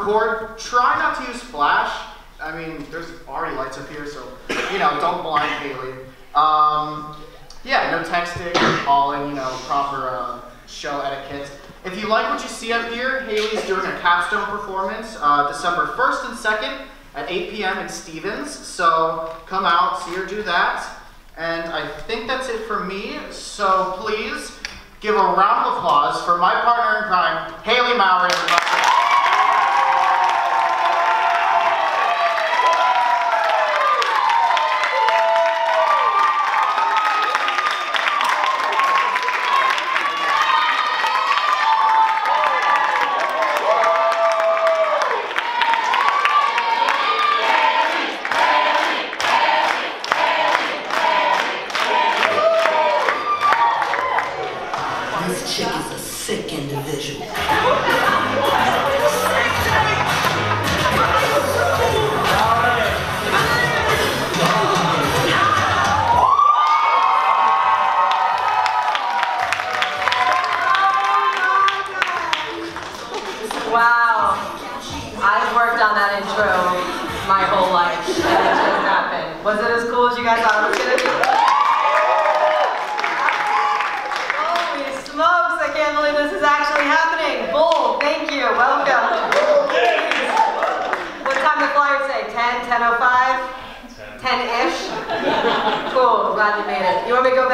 record. Try not to use flash. I mean, there's already lights up here, so you know, don't blind Haley. Um, yeah, no texting, calling. You know, proper uh, show etiquette. If you like what you see up here, Haley's doing a capstone performance uh, December 1st and 2nd at 8 p.m. in Stevens. So come out, see her do that. And I think that's it for me. So please give a round of applause for my partner in crime, Haley Mowery. everybody. This chick is a sick individual.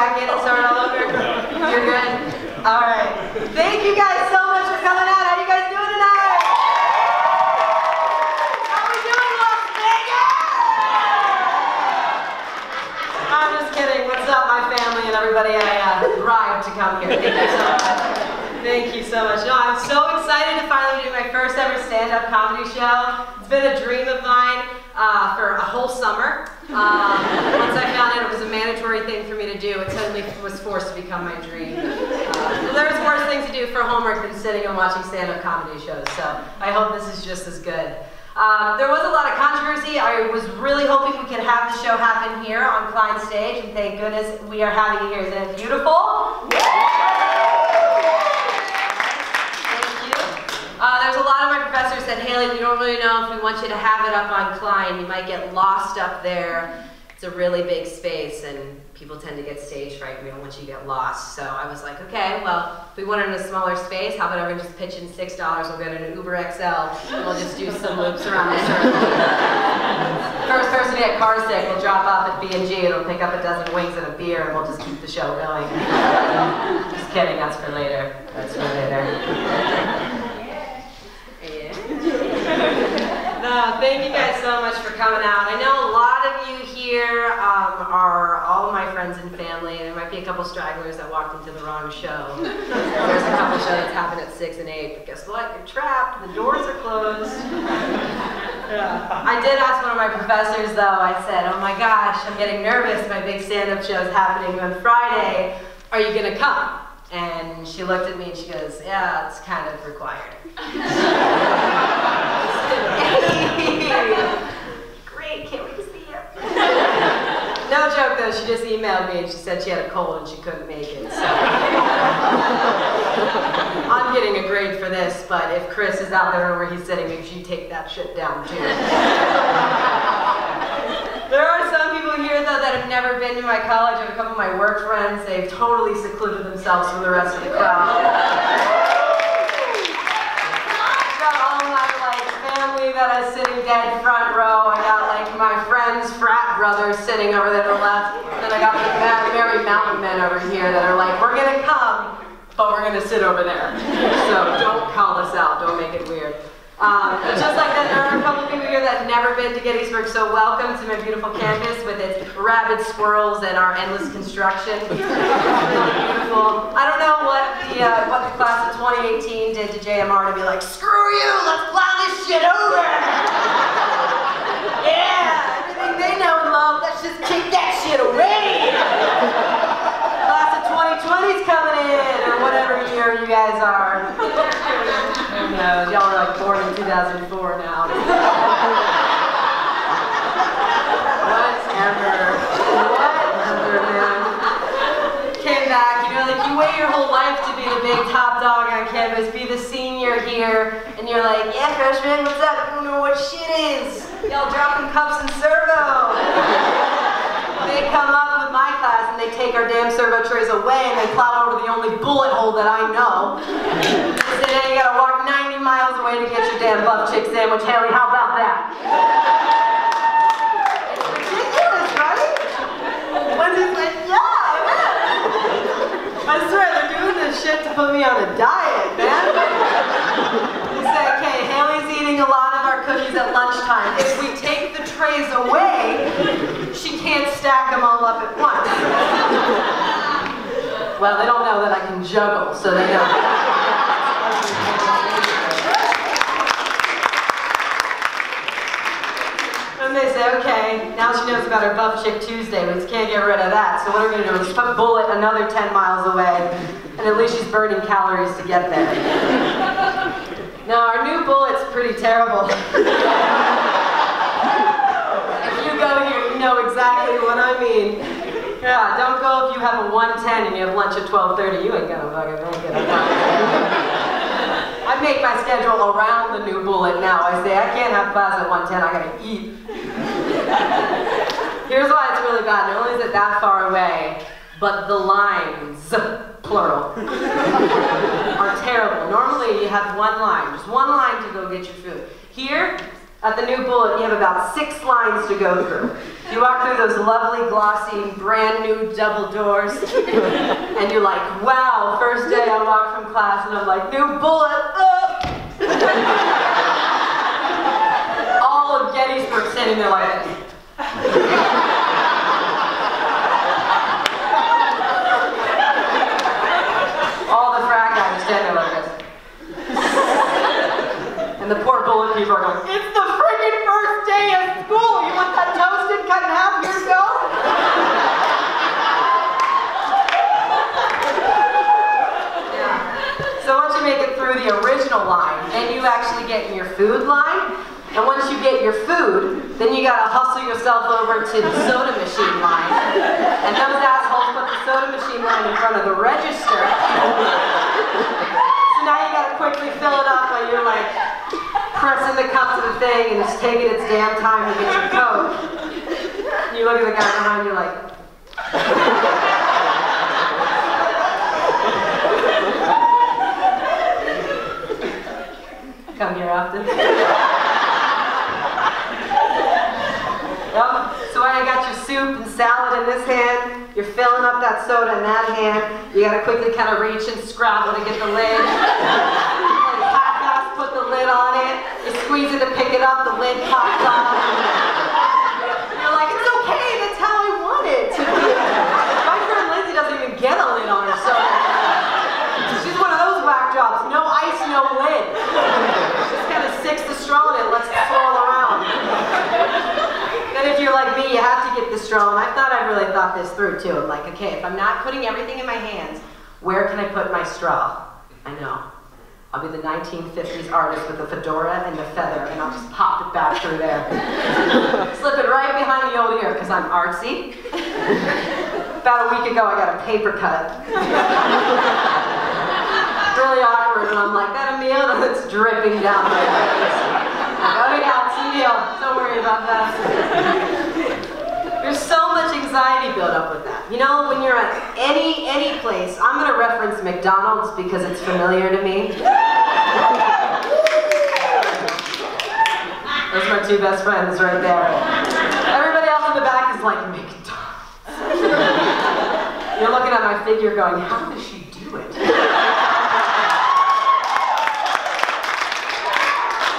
Back in and start all over? You're good? All right. Thank you guys so much for coming out. How you guys doing tonight? How we doing, Las Vegas? I'm just kidding. What's up, my family and everybody I uh, bribed to come here? Thank you so much. Thank you so much. No, I'm so excited to finally do my first ever stand-up comedy show. It's been a dream of mine uh, for a whole summer. Um, once I found out it was a mandatory thing for me to do, it suddenly was forced to become my dream. Uh, there's worse things to do for homework than sitting and watching stand-up comedy shows, so I hope this is just as good. Um, there was a lot of controversy. I was really hoping we could have the show happen here on Kline Stage, and thank goodness we are having it here. Isn't it beautiful? Thank you. Uh, there's a lot of my said, Haley, we don't really know if we want you to have it up on Kline. You might get lost up there. It's a really big space, and people tend to get stage fright. We don't want you to get lost. So I was like, okay, well, if we want it in a smaller space, how about everyone just pitch in $6? We'll get an Uber XL, and we'll just do some loops around the circle. First person to get car sick will drop off at B&G. It'll pick up a dozen wings and a beer, and we'll just keep the show going. just kidding, that's for later. That's for later. No, thank you guys so much for coming out. I know a lot of you here um, are all my friends and family. There might be a couple stragglers that walked into the wrong show. There's a couple shows that happen at 6 and 8, but guess what? You're trapped. The doors are closed. Yeah. I did ask one of my professors, though. I said, oh my gosh, I'm getting nervous. My big stand-up show is happening on Friday. Are you going to come? And she looked at me and she goes, yeah, it's kind of required. Great, can't wait to see you. no joke though, she just emailed me and she said she had a cold and she couldn't make it. So I'm getting a grade for this, but if Chris is out there where he's sitting, sure you take that shit down too. There are some people here though that have never been to my college. I have a couple of my work friends. They've totally secluded themselves from the rest of the crowd. That is sitting dead front row. I got like my friends, frat brothers sitting over there to the left. Then I got the ma- merry mountain men over here that are like, we're gonna come, but we're gonna sit over there. So don't call us out. Don't make it weird. Um, just like that, there are a couple people here that have never been to Gettysburg, so welcome to my beautiful campus with its rabid squirrels and our endless construction. I don't know what the uh, what the class of 2018 did to JMR to be like, screw you, let's plow this shit over. yeah, everything they know and love, let's just kick that shit away. Class of 2020's coming in, or you guys are. Who knows? Y'all are like born in 2004 now. Whatever. Whatever, man. Came back, you know, like you wait your whole life to be the big top dog on campus, be the senior here, and you're like, yeah, freshman, what's up? Don't know what shit is. Y'all dropping cups and servo. They come up with my class and they take our damn servo trays away and they plow over the only bullet hole that I know. Say, now you gotta walk 90 miles away to get your damn buff chick sandwich. Haley, how about that? It's ridiculous, right? Wendy's like, yeah, yeah. I swear, they're doing this shit to put me on a diet, man. They say, okay, Haley's eating a lot at lunchtime. If we take the trays away, she can't stack them all up at once. Well, they don't know that I can juggle, so they don't. And they say, okay, now she knows about her Buff Chick Tuesday, we just can't get rid of that. So what are we gonna do? Let's put Bullet another 10 miles away, and at least she's burning calories to get there. now, our new Bullet's pretty terrible. if you go here, you know exactly what I mean. Yeah, don't go if you have a 110 and you have lunch at 12.30. You ain't gonna fucking make it. I make my schedule around the new bullet now. I say, I can't have class at 110, I gotta eat. Here's why it's really bad. Not only is it that far away, but the lines, plural, are terrible. Normally you have one line, just one line to go get your food. Here, at the new bullet, you have about six lines to go through. You walk through those lovely, glossy, brand new double doors, and you're like, wow, first day I walk from class, and I'm like, new bullet, up! All of Gettysburg standing there like, all the frat guys standing there like this. And the poor bullet are going, it's the freaking first day of school! You want that toasted cut in half? Here you go! Yeah. So once you make it through the original line, then you actually get in your food line. And once you get your food, then you gotta hustle yourself over to the soda machine line. And those assholes put the soda machine line in front of the register. So now you gotta quickly fill it up while you're like pressing the cup to the thing and it's taking its damn time to get your. And you look at the guy behind you like, come here often. Yep. So I got your soup and salad in this hand. You're filling up that soda in that hand. You gotta quickly kind of reach and scrabble to get the lid. Put the lid on it. Squeeze it to pick it up. The lid pops off. You're like, it's okay. That's how I want it to be. My friend Lindsay doesn't even get a lid on her soda. She's one of those whack jobs. No ice, no lid. Just kind of sticks the straw in it, lets it swirl around. Then if you're like me, you have to get the straw. And I thought I really thought this through too. I'm like, okay, if I'm not putting everything in my hands, where can I put my straw? I know. I'll be the 1950s artist with the fedora and the feather, and I'll just pop it back through there. Slip it right behind the old ear, because I'm artsy. About a week ago, I got a paper cut. really awkward, and I'm like, that a meal? And it's dripping down my face. Like, oh yeah, it's a. Don't worry about that. There's so much anxiety built up with that. You know, when you're at any any place, I'm gonna reference McDonald's because it's familiar to me. Those are my two best friends right there. Everybody else in the back is like, McDonald's. You're looking at my figure going, how does she do it?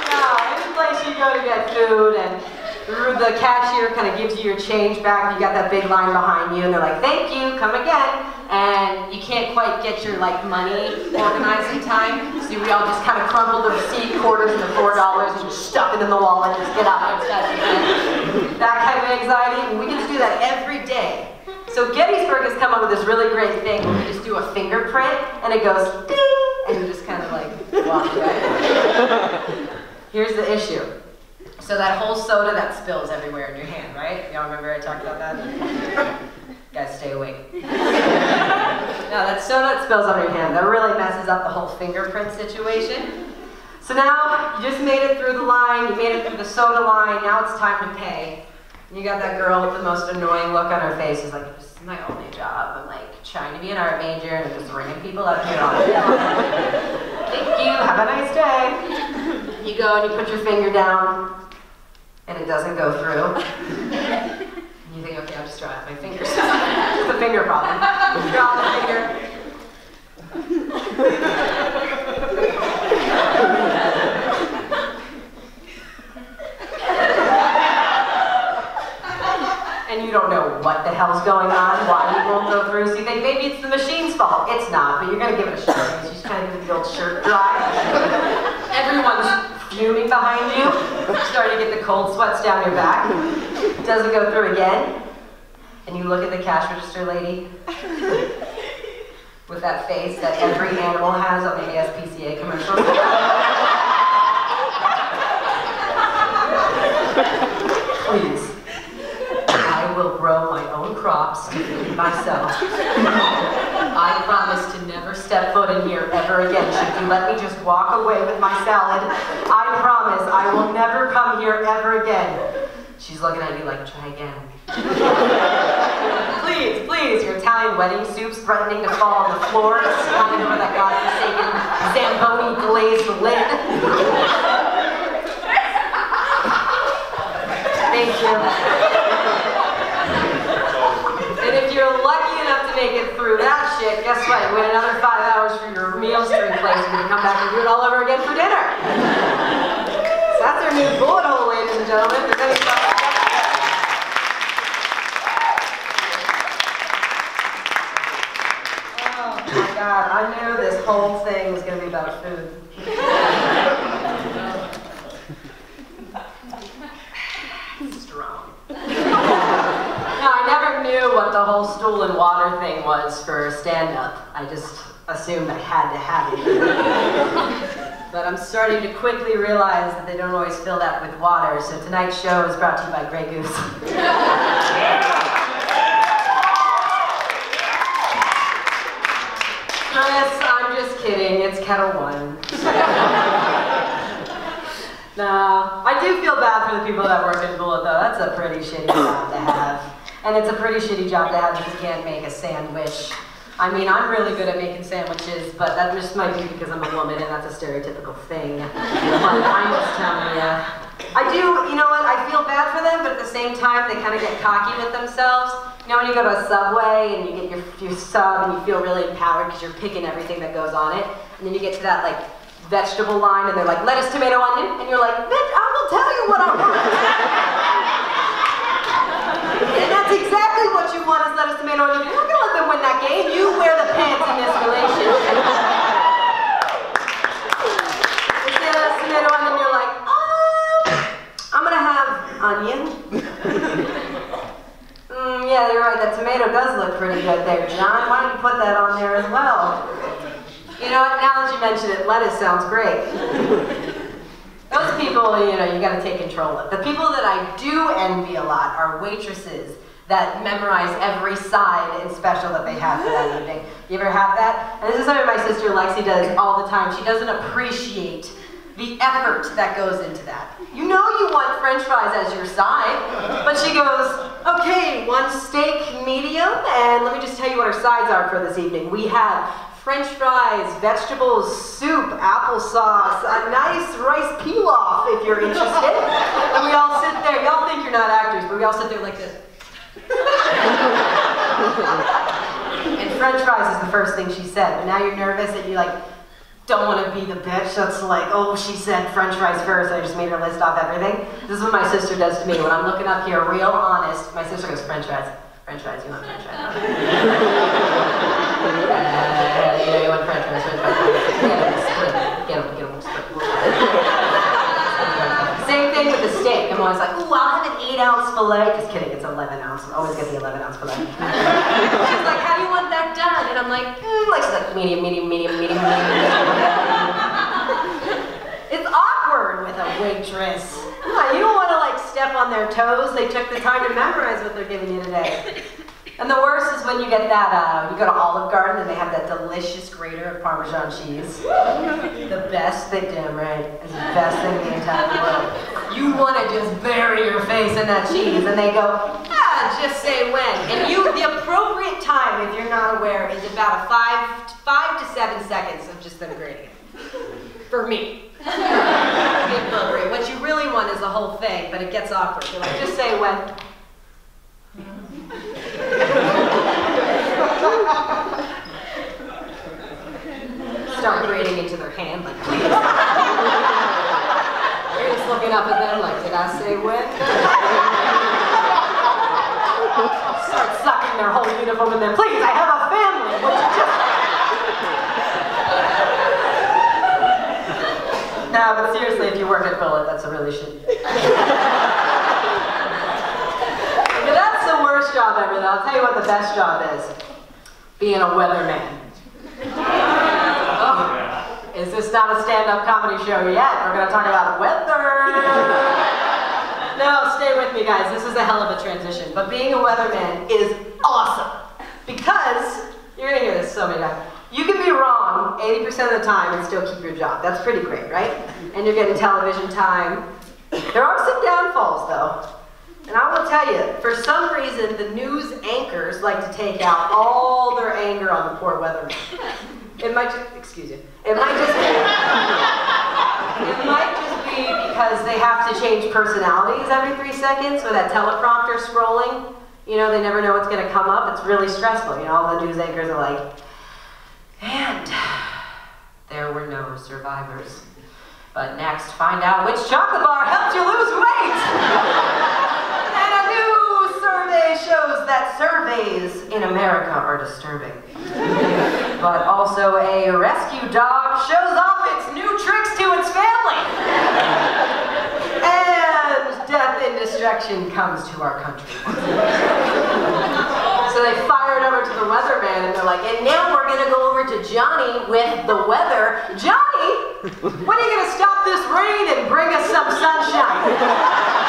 Yeah, any place you go to get food, and the cashier kind of gives you your change back. You got that big line behind you, and they're like, "Thank you, come again." And you can't quite get your like money organized in time, so we all just kind of crumple the receipt, quarters, and the four dollars, and just stuff it in the wallet, and just get out can. That kind of anxiety, and we get to do that every day. So Gettysburg has come up with this really great thing where you just do a fingerprint and it goes ding, and you just kind of like walk away. Here's the issue. So that whole soda that spills everywhere in your hand, right? Y'all remember I talked about that? Guys, stay awake. no, that soda that spills on your hand, that really messes up the whole fingerprint situation. So now you just made it through the line, you made it through the soda line, now it's time to pay. You got that girl with the most annoying look on her face who's like, this is my only job. I'm like trying to be an art major and just ringing people up here on Thank you, have a nice day. You go and you put your finger down and it doesn't go through. You think, okay, I'll just draw out my fingers. it's a finger problem. Draw the finger. and you don't know what the hell's going on, why it won't go through. So you think maybe it's the machine's fault. It's not, but you're gonna give it a shot. You just kind of give the old shirt. Everyone's fuming behind you, starting to get the cold sweats down your back. Doesn't go through again. And you look at the cash register lady with that face that every animal has on the ASPCA commercial. Please. I will grow my own crops to feed myself. I promise to never step foot in here ever again. Should you let me just walk away with my salad, I promise I will never here ever again. She's looking at you like, try again. please, please, your Italian wedding soup's threatening to fall on the floor, smelling over that godforsaken Zamboni glazed lid. Thank you. And if you're lucky enough to make it through that shit, guess what? You wait another five hours for your meals to replace and you come back and do it all over again for dinner. So that's our new bullet ladies and gentlemen. Oh my god, I knew this whole thing was gonna be about food. Strong. No, I never knew what the whole stool and water thing was for stand-up. I just assumed I had to have it. I'm starting to quickly realize that they don't always fill that with water, so tonight's show is brought to you by Grey Goose. Chris, I'm just kidding. It's Ketel One. no, I do feel bad for the people that work in Bullet, though. That's a pretty shitty job to have. And it's a pretty shitty job to have if you can't make a sandwich. I mean, I'm really good at making sandwiches, but that just might be because I'm a woman and that's a stereotypical thing. but I'm just telling you. I do, you know what, I feel bad for them, but at the same time, they kind of get cocky with themselves. You know, when you go to a Subway and you get your, your sub and you feel really empowered because you're picking everything that goes on it, and then you get to that, like, vegetable line and they're like, lettuce, tomato, onion, and you're like, bitch, I will tell you what I want. And that's exactly what you want is lettuce, tomato, onion. You're not gonna let them win that game. You wear the pants in this relationship. They say lettuce, tomato, onion, you're like, um, I'm gonna have onion. Mm, yeah, you're right. That tomato does look pretty good there, John. Why don't you put that on there as well? You know what? Now that you mention it, lettuce sounds great. Those people, you know, you got to take control of. The people that I do envy a lot are waitresses that memorize every side and special that they have for that evening. You ever have that? And this is something my sister Lexi does all the time. She doesn't appreciate the effort that goes into that. You know you want french fries as your side, but she goes, okay, one steak medium, and let me just tell you what our sides are for this evening. We have french fries, vegetables, soup, applesauce, a nice rice pilaf if you're interested. and we all sit there, y'all think you're not actors, but we all sit there like this. and french fries is the first thing she said, but now you're nervous and you like, don't want to be the bitch that's like, oh, she said french fries first, I just made her list off everything. This is what my sister does to me. When I'm looking up here, real honest, my sister goes, french fries. French fries, you want french fries? uh, you know, you want french fries, french fries. Get them. Get them, get them, split Same thing with the steak. I'm always like, ooh, I'll have an 8 ounce filet. Just kidding, it's 11 ounce. I'm always get the 11 ounce filet. She's like, how do you want that done? And I'm like, mm, like, she's like, medium, medium, medium, medium, medium. medium. it's awkward with a waitress. You don't want to like step on their toes. They took the time to memorize what they're giving you today. And the worst is when you get that, uh, you go to Olive Garden and they have that delicious grater of Parmesan cheese. The best thing, damn right, it's the best thing in the entire world. You want to just bury your face in that cheese and they go, ah, just say when. And you, the appropriate time, if you're not aware, is about a five, five to seven seconds of just them grating it. For me. What you really want is the whole thing, but it gets awkward. They're like, just say when. Start grating into their hand, like, please. They're just looking up at them like, did I say when? Start sucking their whole uniform in there. Please, I have a family. Just... No, but seriously, if you work at Bullet, that's a really shitty thing. But that's the worst job ever, though. I'll tell you what the best job is. Being a weatherman. Oh, is this not a stand-up comedy show yet? We're gonna talk about weather. No, stay with me, guys. This is a hell of a transition. But being a weatherman is awesome. Because, you're gonna hear this so many times. You can be wrong 80% of the time and still keep your job. That's pretty great, right? And you're getting television time. There are some downfalls, though. And I will tell you, for some reason, the news anchors like to take out all their anger on the poor weatherman. It might just, excuse you, it might just be, it might just be because they have to change personalities every three seconds with that teleprompter scrolling. You know, they never know what's going to come up. It's really stressful. You know, all the news anchors are like, and there were no survivors. But next, find out which chocolate bar helped you lose weight. Survey shows that surveys in America are disturbing. but also, a rescue dog shows off its new tricks to its family. and death and destruction comes to our country. So they fired over to the weatherman and they're like, and now we're gonna go over to Johnny with the weather. Johnny, when are you gonna stop this rain and bring us some sunshine?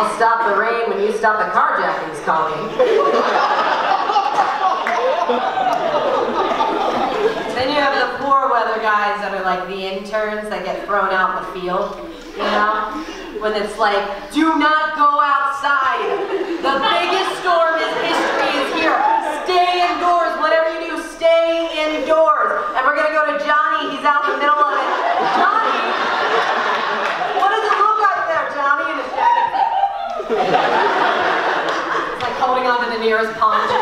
I'll stop the rain when you stop the carjackings, Colleen. then you have the poor weather guys that are like the interns that get thrown out in the field, you know? When it's like, do not go outside. The biggest storm in history is here. Stay indoors. Whatever you do, stay indoors. And we're gonna go to Johnny. He's out in the middle of it. Johnny, what does it look like there, Johnny? And his jacket. It's like holding on to the nearest palm tree.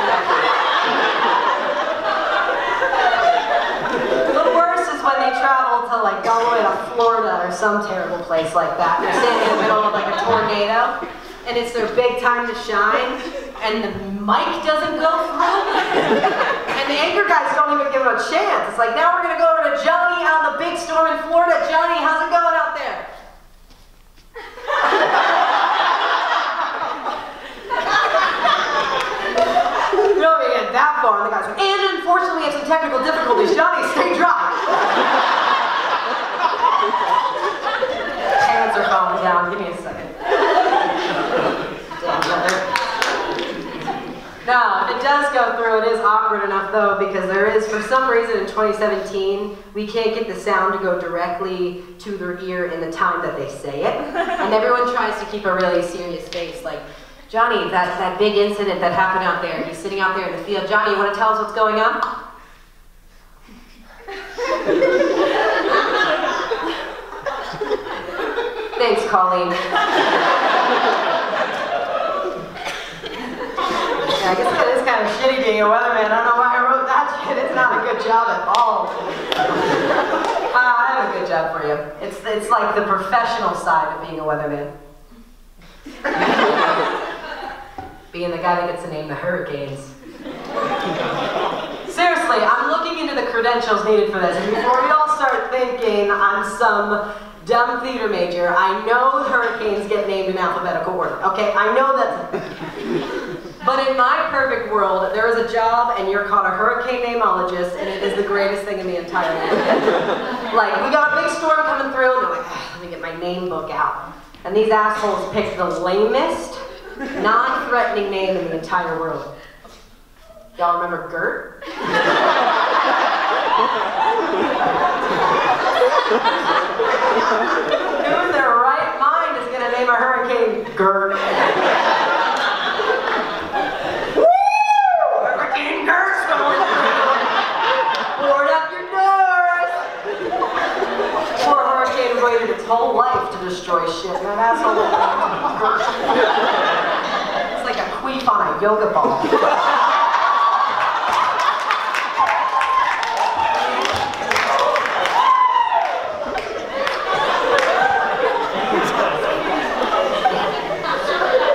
The worst is when they travel to like to Florida or some terrible place like that. They're standing in the middle of like a tornado, and it's their big time to shine, and the mic doesn't go through, and the anchor guys don't even give them a chance. It's like now we're gonna go over to Johnny on the big storm in Florida. Johnny, how's it going out there? You don't even get that far, and the guys go, and unfortunately we have some technical Johnny, stay dry. Hands are falling down. Give me a second. Damn weather. No, if it does go through, it is awkward enough though, because there is, for some reason in 2017, we can't get the sound to go directly to their ear in the time that they say it. And everyone tries to keep a really serious face, like, Johnny, that, that big incident that happened out there, he's sitting out there in the field. Johnny, you want to tell us what's going on? Thanks, Colleen. Yeah, I guess it is kind of shitty being a weatherman. I don't know why I wrote that shit. It's not a good job at all. Uh, I have a good job for you. It's, it's like the professional side of being a weatherman. being the guy that gets to name the hurricanes. Seriously, I'm looking into the credentials needed for this. And before we all start thinking I'm some dumb theater major, I know hurricanes get named in alphabetical order. Okay, I know that. But in my perfect world, there is a job and you're called a hurricane namologist and it is the greatest thing in the entire world. like, we got a big storm coming through and I'm like, ah, let me get my name book out. And these assholes picked the lamest, non-threatening name in the entire world. Y'all remember Gert? Who in their right mind is gonna name a hurricane Gert? Woo! Hurricane Gert's going through. Board up your doors. Poor hurricane waited its whole life to destroy shit, and that asshole It's like a queef on a yoga ball.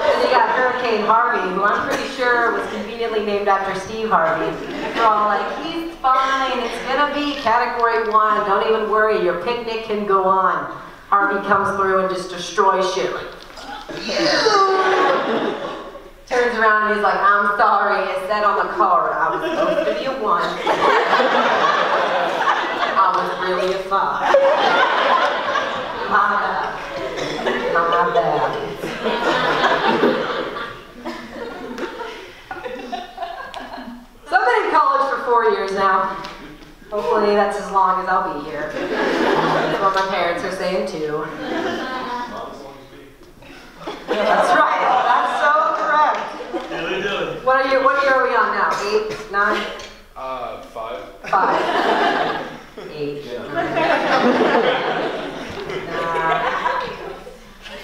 Then you got Hurricane Harvey, who I'm pretty sure it was conveniently named after Steve Harvey. They're all like, he's fine, it's gonna be category one, don't even worry, your picnic can go on. Harvey comes through and just destroys shit. Turns around and he's like, I'm sorry, it said on the card I was supposed to be a one. I was really a five. My bad. My bad. So I've been in college for four years now. Hopefully that's as long as I'll be here. That's what my parents are saying too. That's right. That's so correct. What are you? What year are we on now? Eight, nine, Uh, five. five, eight. Nah.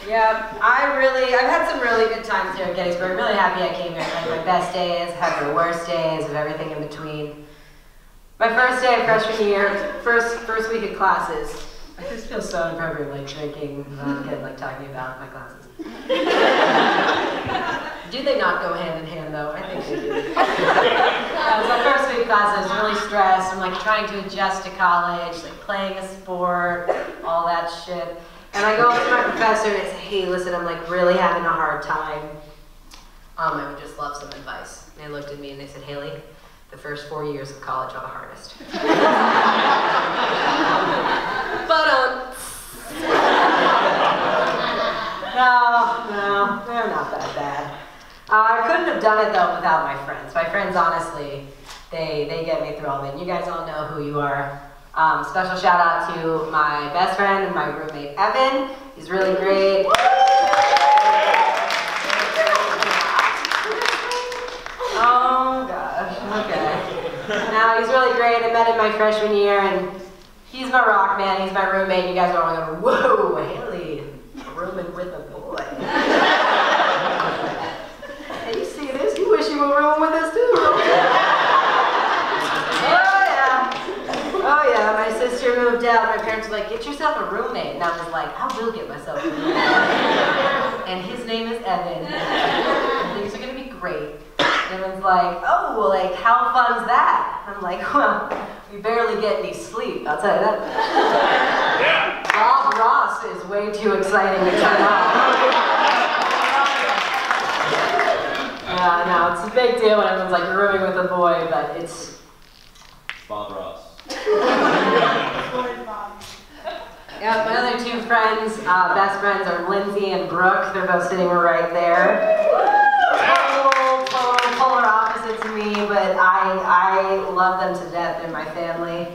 Yeah, I really, I've had some really good times here at Gettysburg. Really happy I came here. I've had my best days, had my worst days, of everything in between. My first day of freshman year, first first week of classes. I just feel so inappropriate, like drinking as a like talking about my classes. do they not go hand in hand though? I think they do. Uh, was my first week of class, I was really stressed. I'm like trying to adjust to college, like playing a sport, all that shit. And I go up to my professor and I say, hey, listen, I'm like really having a hard time. Um, I would just love some advice. And they looked at me and they said, Haley, the first four years of college are the hardest. but um, no, no, they're not that bad. Uh, I couldn't have done it though without my friends. My friends, honestly, they they get me through all of it. You guys all know who you are. Um, special shout out to my best friend and my roommate Evan. He's really great. Oh gosh, okay. Now he's really great. I met him my freshman year, and he's my rock man. He's my roommate. You guys are all going, whoa, Haley, rooming with a boy. hey, you see this? You wish you were rooming with us too. Oh yeah. Oh yeah. My sister moved out. My parents were like, get yourself a roommate, and I was like, I will get myself a roommate. and his name is Evan. And things are gonna be great. And Evan's like, oh, well, like, how fun's that? I'm like, well, we barely get any sleep, I'll tell you that. Bob Ross is way too exciting to turn on. Yeah, no, it's a big deal when everyone's like rooming with a boy, but it's, Bob Ross. Yeah, my other two friends, uh, best friends are Lindsay and Brooke. They're both sitting right there. Total, polar opposite to me, but I, I love them to death. They're my family.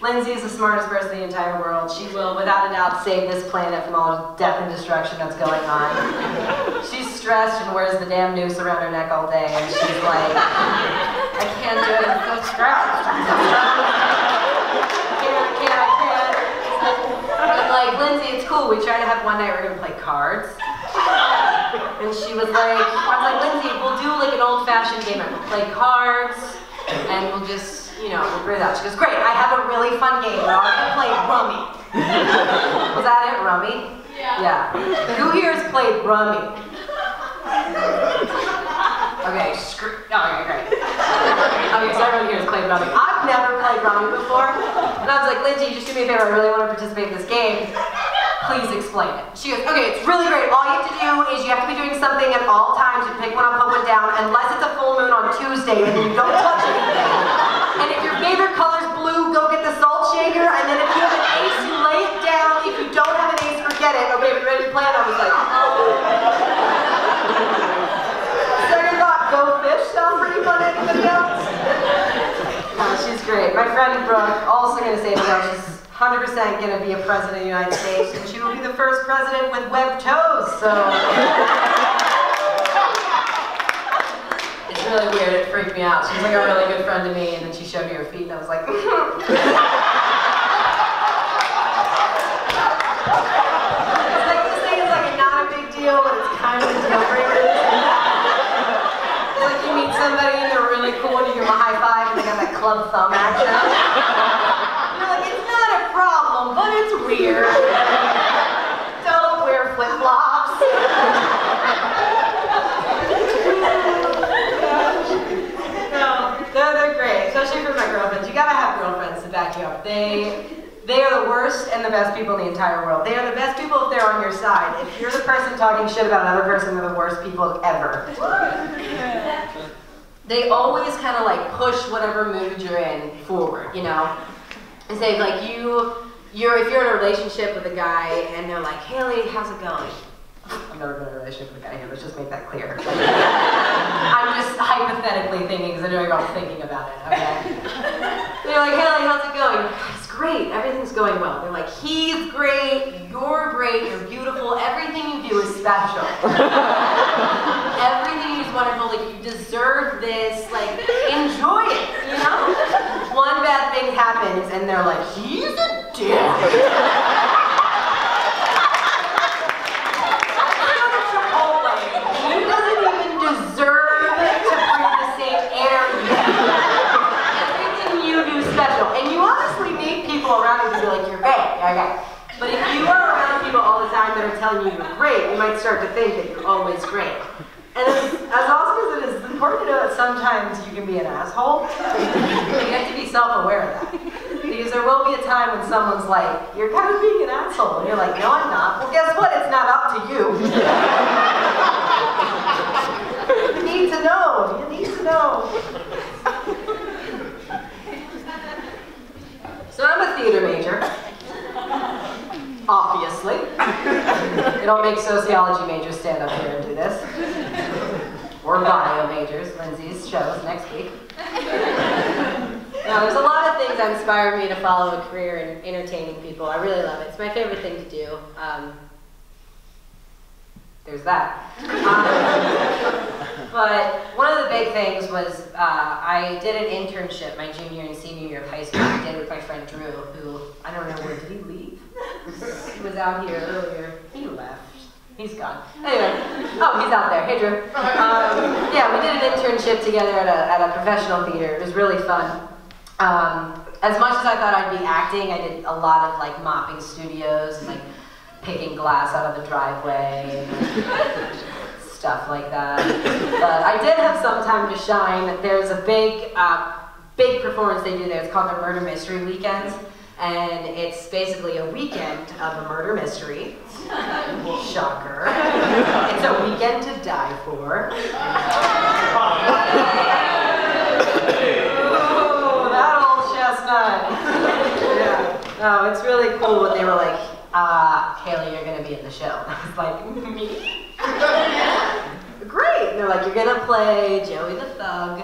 Lindsay is the smartest person in the entire world. She will, without a doubt, save this planet from all death and destruction that's going on. She's stressed and wears the damn noose around her neck all day, and she's like, I can't do it, I'm so stressed. I'm so stressed. I can't, I can't, I can't. I'm like, Lindsay, it's cool. We try to have one night we're gonna play cards. And she was like, I was like, Lindsay, we'll do like an old-fashioned game. We'll play cards, and we'll just, you know, we'll figure it out. She goes, great, I have a really fun game. We're all gonna play rummy. was that it, rummy? Yeah. Yeah. Who here has played rummy? Okay, screw. Oh, okay, great. Okay, so everyone here has played rummy. I've never played rummy before, and I was like, Lindsay, just do me a favor. I really want to participate in this game. Please explain it. She goes, okay, it's really great. All you have to do is you have to be doing something at all times. You pick one up, put one down, unless it's a full moon on Tuesday, and you don't touch anything. And if your favorite color's blue, go get the salt shaker. And then if you have an ace, you lay it down. If you don't have an ace, forget it. Okay, we ready to play? And I was like, Second thought, go pretty. Anybody else? She's great. My friend Brooke, also gonna say that she's 100% gonna be a president of the United States, and she will be the first president with webbed toes. So it's really weird. It freaked me out. She's like a really good friend to me, and then she showed me her feet, and I was like. It's like this thing is like not a big deal, but it's kind of a deal. It's like you meet somebody and they're really cool and you give them a high five and they got that club thumb action. You're like, it's not a problem, but it's weird. Don't wear flip flops. No, they're, they're great, especially for my girlfriends. You gotta have girlfriends to back you up. They they are the worst and the best people in the entire world. They are the best people if they're on your side. If you're the person talking shit about another person, they're the worst people ever. They always kind of like push whatever mood you're in forward, you know? And say like you, you're if you're in a relationship with a guy and they're like, Haley, how's it going? I've never been in a relationship with a guy here. Let's just make that clear. I'm just hypothetically thinking because I know you're all thinking about it. Okay. They're like, Haley, how's it going? It's great. Everything's going well. They're like, he's great. You're great. You're beautiful. Everything you do is special. Wonderful. Like you deserve this. Like enjoy it. You know. One bad thing happens, and they're like, he's a dick. Chipotle. He doesn't even deserve to breathe the same air. Everything you do is special. And you honestly need people around you to be like, you're great, okay. But if you are around people all the time that are telling you you're great, you might start to think that you're always great. And as, as awesome as it is, it's important to know that sometimes you can be an asshole. you have to be self-aware of that. Because there will be a time when someone's like, you're kind of being an asshole. And you're like, no, I'm not. Well, guess what? It's not up to you. you need to know. You need to know. So I'm a theater major. Obviously. Don't make sociology majors stand up here and do this. Or bio majors, Lindsay's shows next week. Now, there's a lot of things that inspire me to follow a career in entertaining people. I really love it. It's my favorite thing to do. Um, there's that. Um, but one of the big things was uh, I did an internship my junior and senior year of high school. I did with my friend Drew, who I don't know where did he leave? He was out here earlier. He left. He's gone. Anyway, oh, he's out there. Hey, Drew. Um, yeah, we did an internship together at a, at a professional theater. It was really fun. Um, as much as I thought I'd be acting, I did a lot of like mopping studios and like picking glass out of the driveway, stuff like that. But I did have some time to shine. There's a big, uh, big performance they do there. It's called the Murder Mystery Weekend. And it's basically a weekend of a murder mystery. Shocker. It's a weekend to die for. Ooh, that old chestnut. Yeah. No, it's really cool when they were like, uh, Haley, you're gonna be in the show. I was like, me? Great. And they're like, you're gonna play Joey the Thug,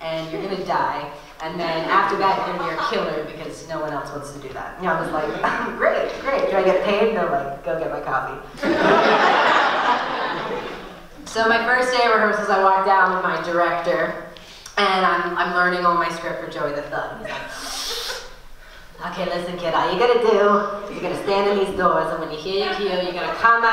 and you're gonna die. And then after that, you're gonna be a killer because no one else wants to do that. And I was like, um, great, great. Do I get paid? They're like, go get my coffee. so my first day of rehearsals, I walked down with my director, and I'm, I'm learning all my script for Joey the Thug. He's like, okay, listen, kid, all you gotta do is you're gonna stand in these doors, and when you hear your cue, you're gonna come out.